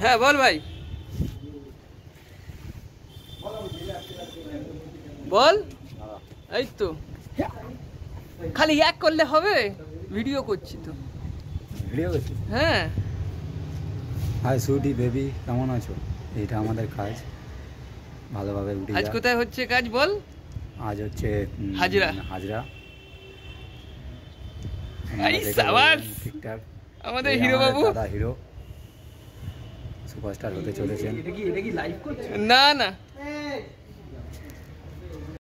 है बोल भाई। বল। এই তো। খালি এক করলে হবে? ভিডিও করছি তো। ভিডিও করছি? হ্যাঁ। হাই সুটি বেবি কেমন আছো? এটা আমাদের কাজ। ভালোভাবে উঠে আজ কোথায় হচ্ছে কাজ বল? আজ হচ্ছে হাজরা। হাজরা। এই আপনারা সাবাস। ঠিকঠাক। আমাদের হিরো বাবু। দাদা হিরো। সুপারস্টার হতে চলেছেন। না না।